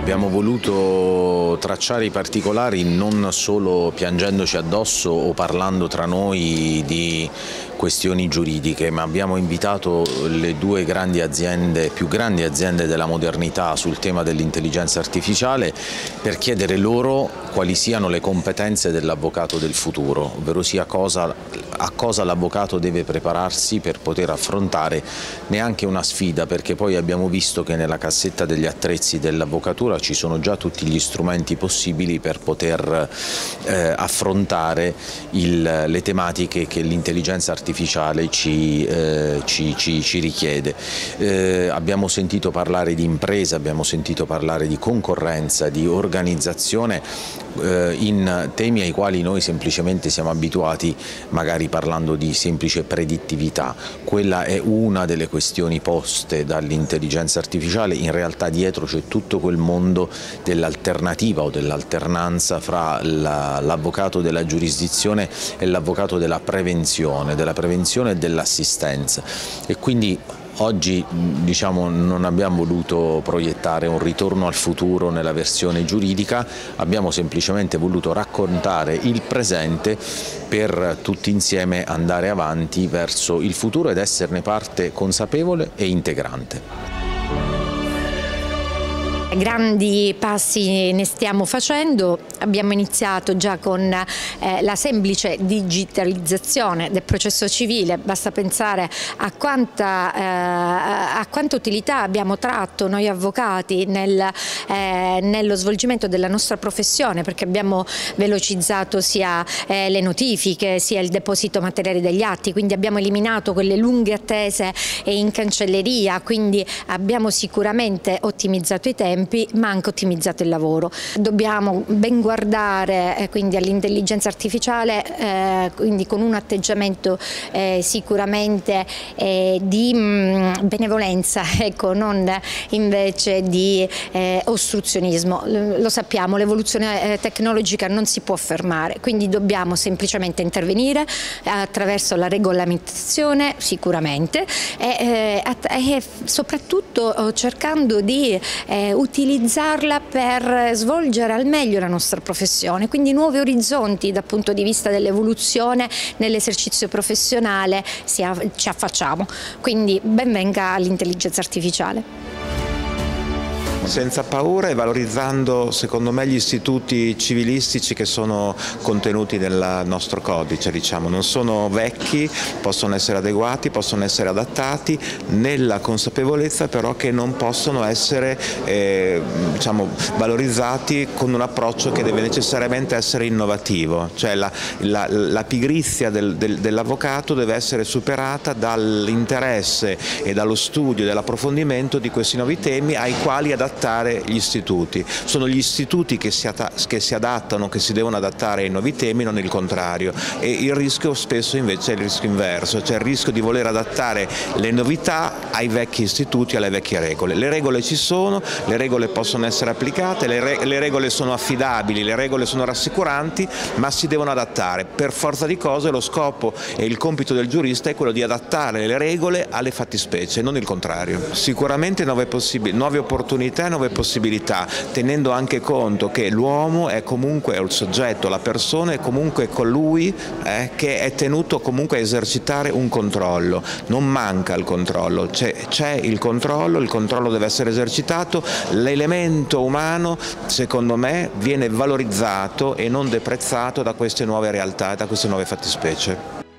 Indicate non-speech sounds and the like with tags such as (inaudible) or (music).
Abbiamo voluto tracciare i particolari non solo piangendoci addosso o parlando tra noi di questioni giuridiche, ma abbiamo invitato le due grandi aziende, più grandi aziende della modernità sul tema dell'intelligenza artificiale per chiedere loro quali siano le competenze dell'avvocato del futuro, ovvero sia cosa, a cosa l'avvocato deve prepararsi per poter affrontare neanche una sfida, perché poi abbiamo visto che nella cassetta degli attrezzi dell'avvocatura ci sono già tutti gli strumenti possibili per poter eh, affrontare il, le tematiche che l'intelligenza artificiale ci, eh, ci, ci, ci richiede. Eh, abbiamo sentito parlare di impresa, abbiamo sentito parlare di concorrenza, di organizzazione eh, in temi ai quali noi semplicemente siamo abituati, magari parlando di semplice predittività. Quella è una delle questioni poste dall'intelligenza artificiale, in realtà dietro c'è tutto quel mondo dell'alternativa o dell'alternanza fra l'avvocato della giurisdizione e l'avvocato della prevenzione, della prevenzione e dell'assistenza. E quindi Oggi diciamo, non abbiamo voluto proiettare un ritorno al futuro nella versione giuridica, abbiamo semplicemente voluto raccontare il presente per tutti insieme andare avanti verso il futuro ed esserne parte consapevole e integrante. Grandi passi ne stiamo facendo, abbiamo iniziato già con eh, la semplice digitalizzazione del processo civile, basta pensare a quanta, eh, a quanta utilità abbiamo tratto noi avvocati nel, eh, nello svolgimento della nostra professione perché abbiamo velocizzato sia eh, le notifiche sia il deposito materiale degli atti, quindi abbiamo eliminato quelle lunghe attese in cancelleria, quindi abbiamo sicuramente ottimizzato i tempi tempi ma anche ottimizzato il lavoro. Dobbiamo ben guardare eh, quindi all'intelligenza artificiale eh, quindi con un atteggiamento eh, sicuramente eh, di mh, mm, benevolenza, (laughs) ecco, non invece di eh, ostruzionismo. Lo sappiamo, l'evoluzione tecnologica non si può fermare, quindi dobbiamo semplicemente intervenire attraverso la regolamentazione sicuramente e, e soprattutto cercando di utilizzare utilizzarla per svolgere al meglio la nostra professione, quindi nuovi orizzonti dal punto di vista dell'evoluzione nell'esercizio professionale ci affacciamo, quindi benvenga l'intelligenza artificiale senza paura e valorizzando secondo me gli istituti civilistici che sono contenuti nel nostro codice, diciamo. non sono vecchi, possono essere adeguati, possono essere adattati nella consapevolezza però che non possono essere eh, diciamo, valorizzati con un approccio che deve necessariamente essere innovativo, cioè la, la, la pigrizia del, del, dell'avvocato deve essere superata dall'interesse e dallo studio e dall'approfondimento di questi nuovi temi ai quali adattare adattare gli istituti. Sono gli istituti che si, che si adattano, che si devono adattare ai nuovi temi, non il contrario. E il rischio spesso invece è il rischio inverso, cioè il rischio di voler adattare le novità ai vecchi istituti, alle vecchie regole. Le regole ci sono, le regole possono essere applicate, le, re le regole sono affidabili, le regole sono rassicuranti, ma si devono adattare. Per forza di cose lo scopo e il compito del giurista è quello di adattare le regole alle fattispecie, non il contrario. Sicuramente nuove, nuove opportunità opportunità e nuove possibilità, tenendo anche conto che l'uomo è comunque il soggetto, la persona è comunque colui eh, che è tenuto comunque a esercitare un controllo, non manca il controllo, c'è il controllo, il controllo deve essere esercitato, l'elemento umano secondo me viene valorizzato e non deprezzato da queste nuove realtà da queste nuove fattispecie.